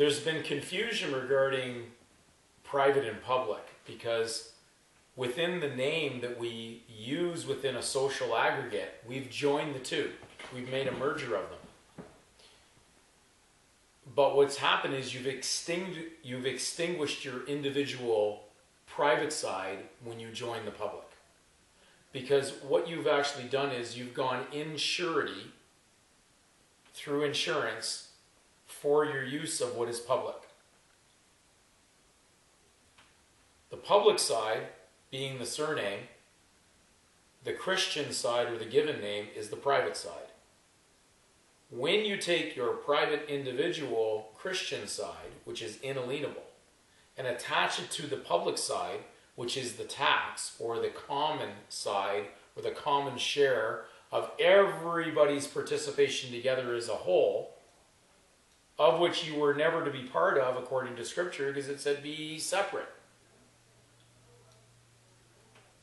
there's been confusion regarding private and public because within the name that we use within a social aggregate, we've joined the two. We've made a merger of them. But what's happened is you've, you've extinguished your individual private side when you join the public. Because what you've actually done is you've gone in surety through insurance for your use of what is public. The public side being the surname, the Christian side or the given name is the private side. When you take your private individual Christian side, which is inalienable, and attach it to the public side, which is the tax or the common side or the common share of everybody's participation together as a whole, of which you were never to be part of according to Scripture because it said be separate.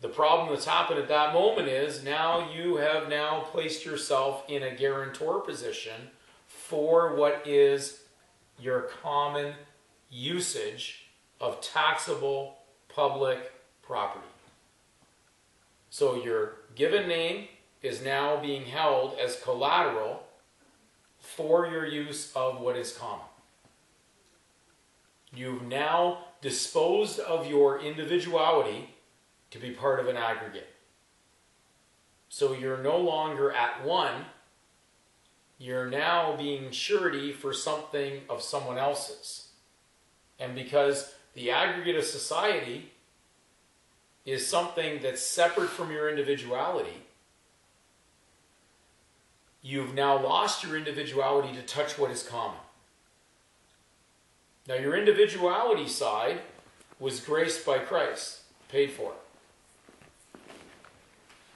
The problem that's happened at that moment is now you have now placed yourself in a guarantor position for what is your common usage of taxable public property. So your given name is now being held as collateral for your use of what is common. You've now disposed of your individuality to be part of an aggregate. So you're no longer at one, you're now being surety for something of someone else's. And because the aggregate of society is something that's separate from your individuality, you've now lost your individuality to touch what is common. Now, your individuality side was graced by Christ, paid for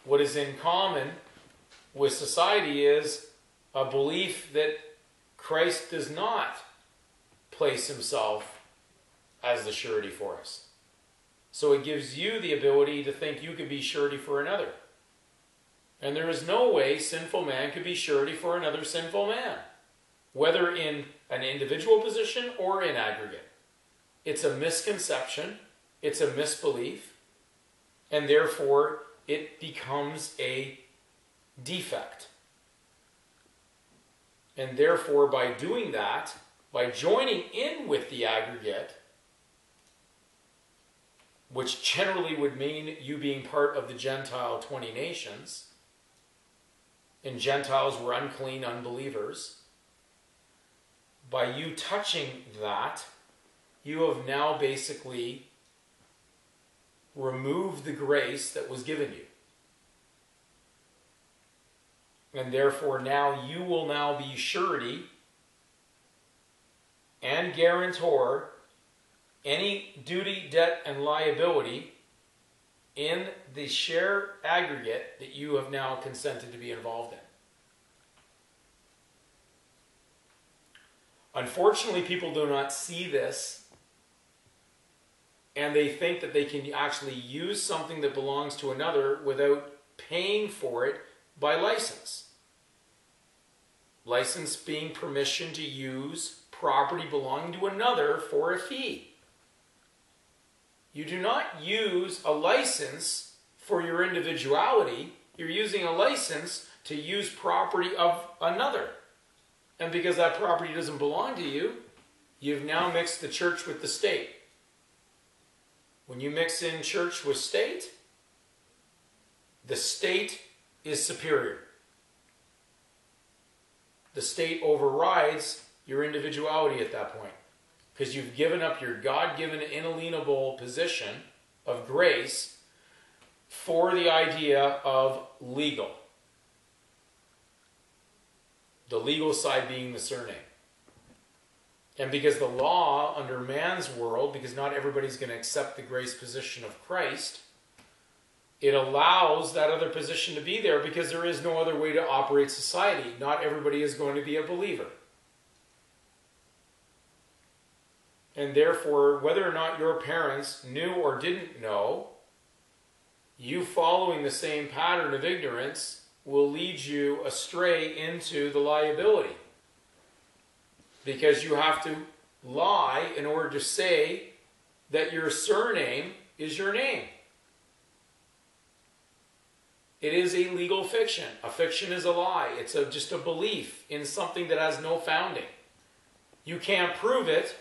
what is in common with society is a belief that Christ does not place himself as the surety for us. So it gives you the ability to think you could be surety for another. And there is no way sinful man could be surety for another sinful man, whether in an individual position or in aggregate. It's a misconception, it's a misbelief, and therefore it becomes a defect. And therefore, by doing that, by joining in with the aggregate, which generally would mean you being part of the Gentile 20 nations, and Gentiles were unclean unbelievers, by you touching that, you have now basically removed the grace that was given you. And therefore, now you will now be surety and guarantor any duty, debt, and liability in the share aggregate that you have now consented to be involved in. Unfortunately, people do not see this and they think that they can actually use something that belongs to another without paying for it by license. License being permission to use property belonging to another for a fee. You do not use a license for your individuality, you're using a license to use property of another. And because that property doesn't belong to you, you've now mixed the church with the state. When you mix in church with state, the state is superior. The state overrides your individuality at that point because you've given up your God given inalienable position of grace for the idea of legal. The legal side being the surname. And because the law under man's world, because not everybody's going to accept the grace position of Christ, it allows that other position to be there because there is no other way to operate society. Not everybody is going to be a believer. And therefore, whether or not your parents knew or didn't know, you following the same pattern of ignorance will lead you astray into the liability because you have to lie in order to say that your surname is your name. It is a legal fiction. A fiction is a lie. It's a, just a belief in something that has no founding. You can't prove it,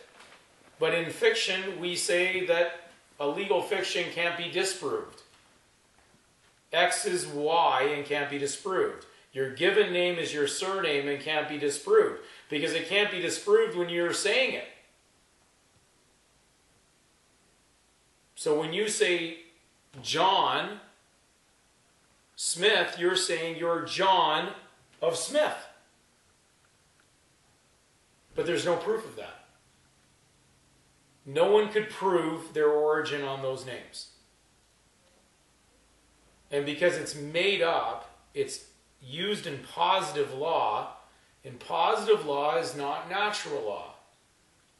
but in fiction, we say that a legal fiction can't be disproved. X is Y and can't be disproved. Your given name is your surname and can't be disproved because it can't be disproved when you're saying it. So when you say John Smith, you're saying you're John of Smith. But there's no proof of that. No one could prove their origin on those names. And because it's made up, it's used in positive law, and positive law is not natural law.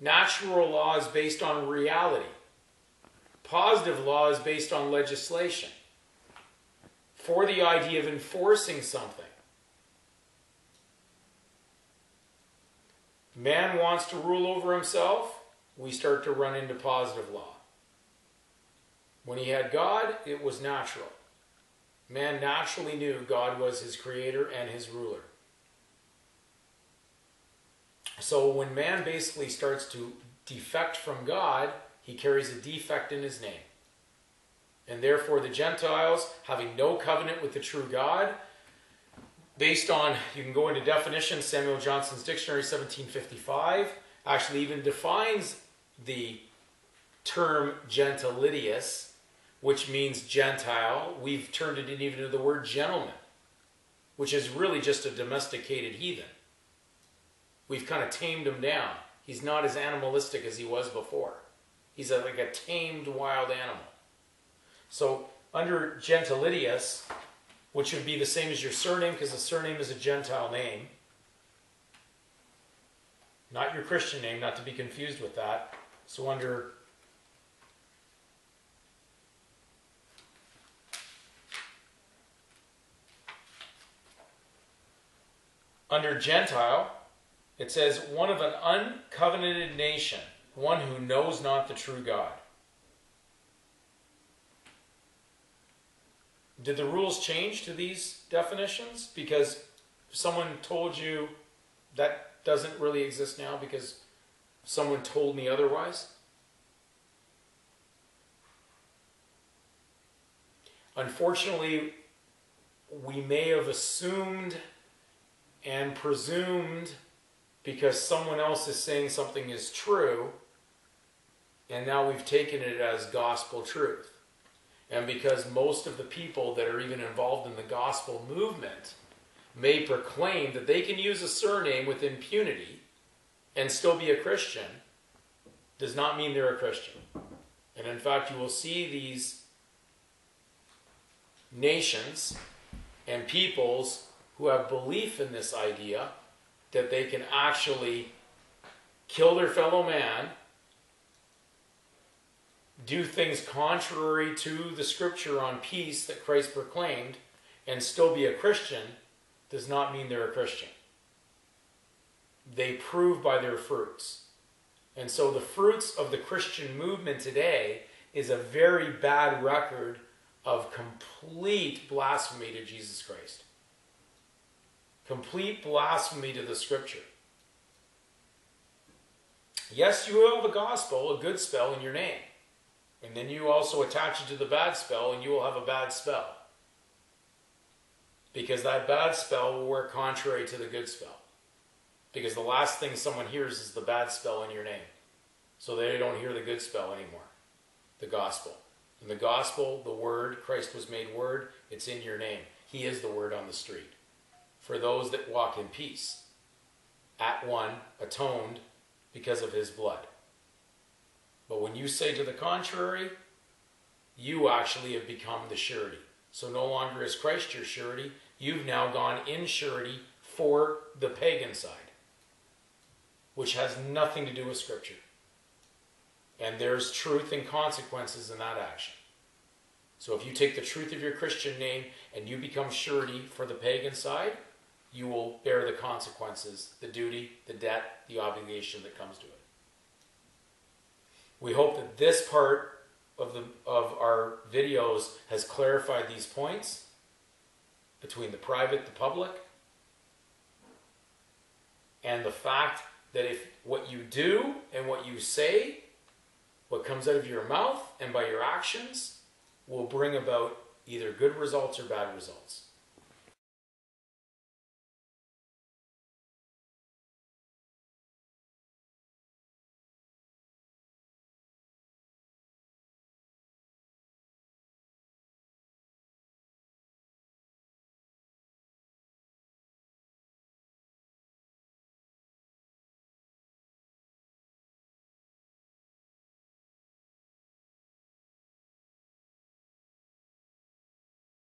Natural law is based on reality. Positive law is based on legislation for the idea of enforcing something. Man wants to rule over himself, we start to run into positive law. When he had God, it was natural. Man naturally knew God was his creator and his ruler. So when man basically starts to defect from God, he carries a defect in his name. And therefore, the Gentiles, having no covenant with the true God, based on, you can go into definition, Samuel Johnson's Dictionary 1755 actually even defines the term gentilitius, which means Gentile. We've turned it even to the word gentleman, which is really just a domesticated heathen. We've kind of tamed him down. He's not as animalistic as he was before. He's a, like a tamed wild animal. So under gentilitius, which would be the same as your surname because the surname is a Gentile name, not your Christian name, not to be confused with that. So under under Gentile, it says one of an uncovenanted nation, one who knows not the true God. Did the rules change to these definitions? Because someone told you that doesn't really exist now because someone told me otherwise? Unfortunately, we may have assumed and presumed because someone else is saying something is true, and now we've taken it as gospel truth. And because most of the people that are even involved in the gospel movement may proclaim that they can use a surname with impunity and still be a Christian, does not mean they're a Christian. And in fact, you will see these nations and peoples who have belief in this idea that they can actually kill their fellow man do things contrary to the scripture on peace that Christ proclaimed and still be a Christian does not mean they're a Christian. They prove by their fruits. And so the fruits of the Christian movement today is a very bad record of complete blasphemy to Jesus Christ. Complete blasphemy to the scripture. Yes, you have a gospel, a good spell in your name. And then you also attach it to the bad spell, and you will have a bad spell. Because that bad spell will work contrary to the good spell. Because the last thing someone hears is the bad spell in your name. So they don't hear the good spell anymore. The gospel. In the gospel, the word, Christ was made word, it's in your name. He is the word on the street. For those that walk in peace, at one, atoned because of his blood. But when you say to the contrary, you actually have become the surety. So no longer is Christ your surety, you've now gone in surety for the pagan side, which has nothing to do with Scripture. And there's truth and consequences in that action. So if you take the truth of your Christian name and you become surety for the pagan side, you will bear the consequences, the duty, the debt, the obligation that comes to it. We hope that this part of the of our videos has clarified these points between the private, the public, and the fact that if what you do and what you say, what comes out of your mouth and by your actions, will bring about either good results or bad results.